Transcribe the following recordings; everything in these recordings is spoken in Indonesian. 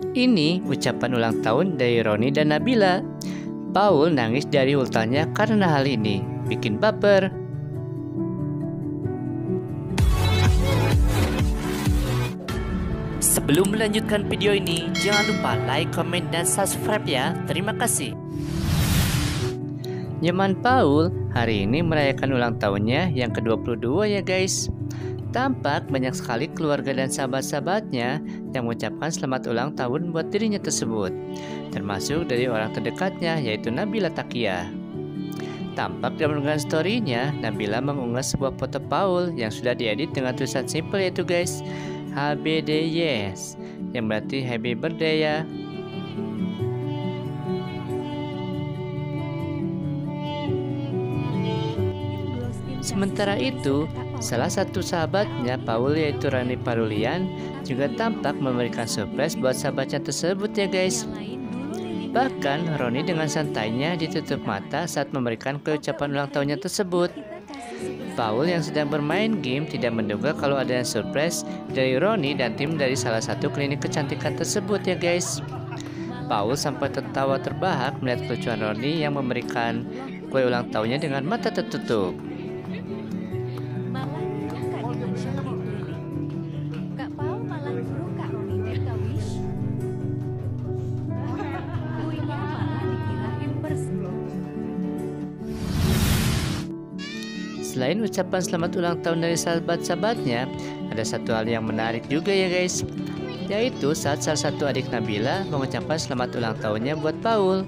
Ini ucapan ulang tahun dari Roni dan Nabila. Paul nangis dari ultahnya karena hal ini, bikin baper. Sebelum melanjutkan video ini, jangan lupa like, comment, dan subscribe ya. Terima kasih. Nyaman Paul hari ini merayakan ulang tahunnya yang ke-22 ya guys. Tampak banyak sekali keluarga dan sahabat-sahabatnya yang mengucapkan selamat ulang tahun buat dirinya tersebut, termasuk dari orang terdekatnya yaitu Nabila Takia. Tampak dalam unggahan story-nya, Nabila mengunggah sebuah foto Paul yang sudah diedit dengan tulisan simple yaitu guys, HBD Yes, yang berarti Happy Birthday ya. Sementara itu, salah satu sahabatnya Paul yaitu Rani Parulian juga tampak memberikan surprise buat sahabatnya tersebut ya guys. Bahkan Roni dengan santainya ditutup mata saat memberikan keucapan ulang tahunnya tersebut. Paul yang sedang bermain game tidak menduga kalau ada yang surprise dari Roni dan tim dari salah satu klinik kecantikan tersebut ya guys. Paul sampai tertawa terbahak melihat kelucuan Roni yang memberikan kue ulang tahunnya dengan mata tertutup. Selain ucapan selamat ulang tahun dari sahabat-sahabatnya, ada satu hal yang menarik juga ya guys, yaitu saat salah satu adik Nabila mengucapkan selamat ulang tahunnya buat Paul.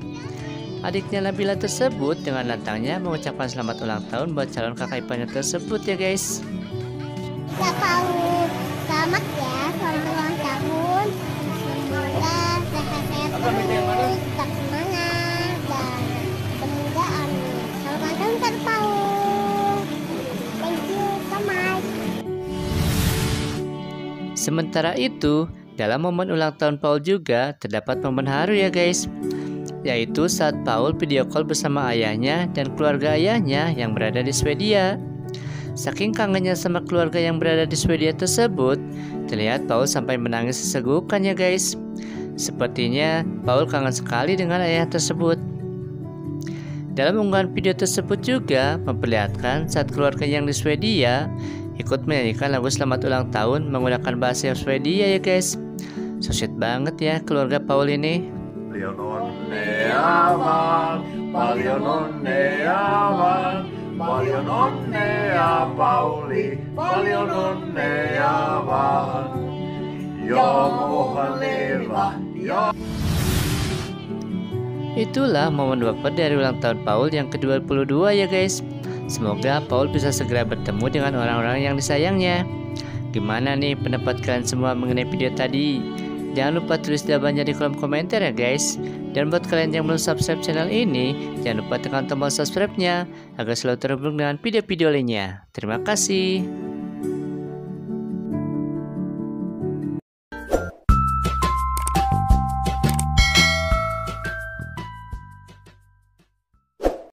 Adiknya Nabila tersebut dengan lantangnya mengucapkan selamat ulang tahun buat calon kakak iparnya tersebut ya guys. Ya Paul, selamat ya selamat ulang tahun. Semoga sehat-sehat Sementara itu, dalam momen ulang tahun Paul juga terdapat momen haru ya guys yaitu saat Paul video call bersama ayahnya dan keluarga ayahnya yang berada di Swedia. Saking kangennya sama keluarga yang berada di Swedia tersebut, terlihat Paul sampai menangis sesegukan ya guys. Sepertinya Paul kangen sekali dengan ayah tersebut. Dalam unggahan video tersebut juga memperlihatkan saat keluarga yang di Swedia ikut menyanyikan lagu selamat ulang tahun menggunakan bahasa Swedia ya guys. So sweet banget ya keluarga Paul ini. Itulah momen baper dari ulang tahun Paul yang ke-22 ya guys. Semoga Paul bisa segera bertemu dengan orang-orang yang disayangnya. Gimana nih pendapat kalian semua mengenai video tadi? Jangan lupa tulis jawabannya di kolom komentar ya guys. Dan buat kalian yang belum subscribe channel ini, jangan lupa tekan tombol subscribe-nya agar selalu terhubung dengan video-video lainnya. Terima kasih.